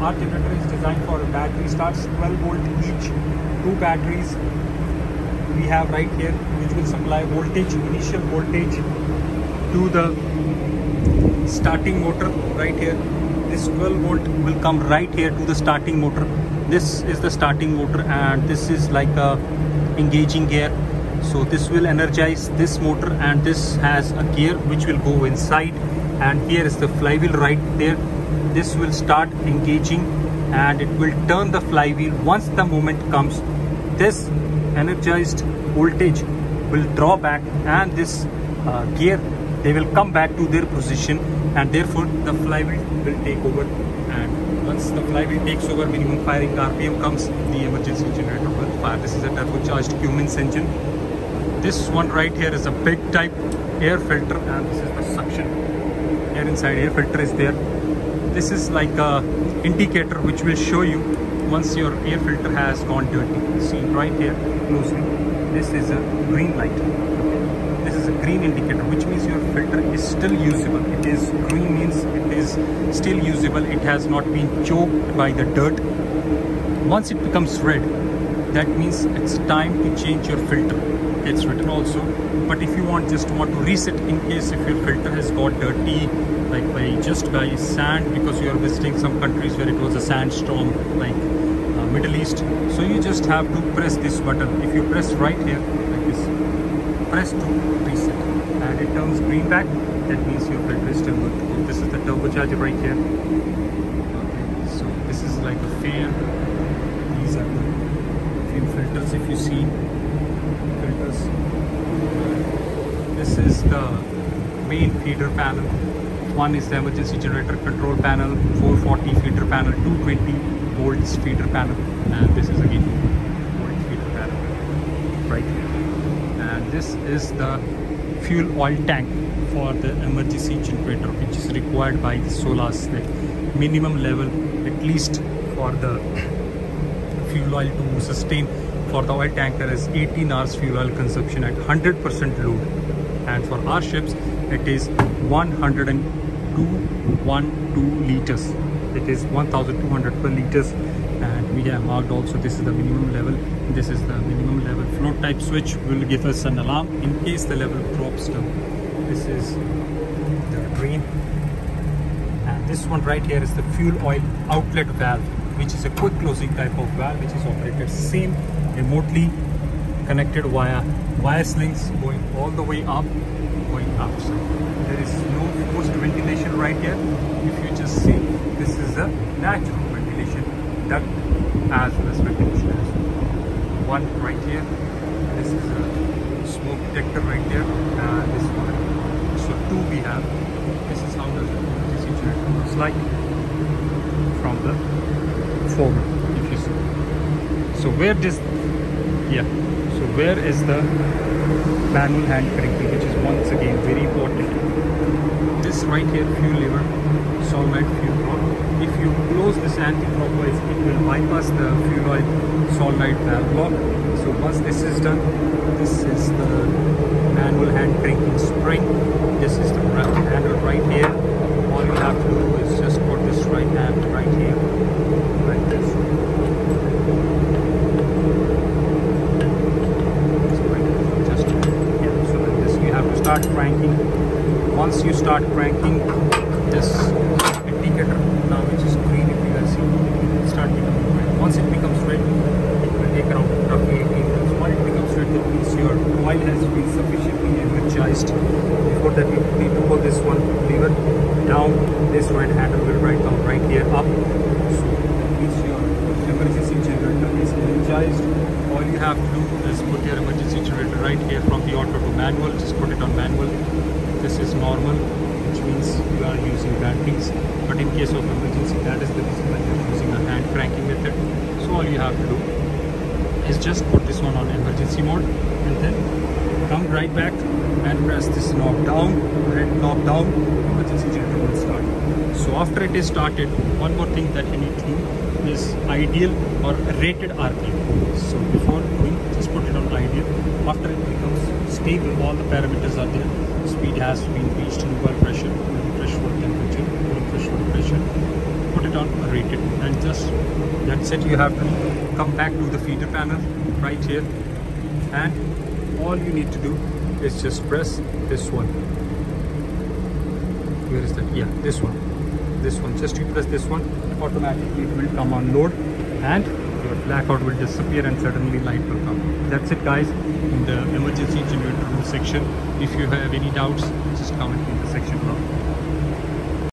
our generator is designed for battery starts 12 volt each two batteries we have right here which will supply voltage initial voltage to the starting motor right here. This 12 volt will come right here to the starting motor. This is the starting motor and this is like a engaging gear so this will energize this motor and this has a gear which will go inside. And here is the flywheel right there. This will start engaging and it will turn the flywheel once the moment comes. This energized voltage will draw back and this uh, gear they will come back to their position and therefore the flywheel will take over. And once the flywheel takes over minimum firing rpm comes the emergency generator will fire. This is a turbocharged cummins engine this one right here is a big type air filter. And this is the suction air inside. Air filter is there. This is like a indicator which will show you once your air filter has gone dirty see right here closely this is a green light. This is a green indicator which means your filter is still usable. It is green means it is still usable. It has not been choked by the dirt. Once it becomes red that means it's time to change your filter it's written also. But if you want just want to reset in case if your filter has got dirty like by just by sand because you are visiting some countries where it was a sandstorm like uh, middle east. So you just have to press this button. If you press right here like this press to reset. And it turns green back. That means your filter is still good. This is the turbocharger right here. Okay so this is like a fan these are the few filters if you see filters this is the main feeder panel. One is the emergency generator control panel 440 feeder panel 220 volts feeder panel and this is again volt feeder panel right here. And this is the fuel oil tank for the emergency generator which is required by the SOLAS the minimum level at least for the fuel oil to sustain for the oil tanker is 18 hours fuel oil consumption at 100% load and for our ships it is 102.12 liters. It is 1200 per liters and we have marked also this is the minimum level. This is the minimum level float type switch will give us an alarm in case the level drops down. This is the drain and this one right here is the fuel oil outlet valve which is a quick closing type of valve which is operated same remotely connected via wire slings going all the way up going up. So there is no forced ventilation right here. If you just see this is a natural ventilation duct as well as ventilation as well. one right here. This is a smoke detector right there and this one. So two we have. This is how the generator looks like from the forward if you see. So where does yeah where is the manual hand cranking which is once again very important? This right here fuel lever solenoid fuel rod if you close this anti-clockwise it will bypass the fuel oil solenoid valve uh, block. So once this is done this is the manual hand cranking spring this is the handle right here all you have to do is just put this right hand right here like this just yeah so like this you have to start cranking once you start cranking this indicator now which is green if you guys see it will start becoming red. Once it becomes red it will take around roughly 18 minutes when it becomes red that means your oil has been sufficiently energized before that you need to put this one lever. Down this red handle will right come right here up. So that means your all you have to do is put your emergency generator right here from the auto to manual. Just put it on manual. This is normal which means you are using batteries but in case of emergency that is the reason why you're using a hand cranking method. So all you have to do is just put this one on emergency mode and then come right back and press this knob down red knob down. Emergency generator will start so after it is started one more thing that you need to do is ideal or rated rpm so before doing just put it on ideal. After it becomes stable all the parameters are there. Speed has been reached oil pressure threshold temperature threshold pressure put it on rate it and just that's it. You have to come back to the feeder panel right here. And all you need to do is just press this one where is that? Yeah this one. This one. Just you press this one automatically it will come on load and your blackout will disappear and suddenly light will come. That's it guys. In the emergency generator room section if you have any doubts just comment in the section below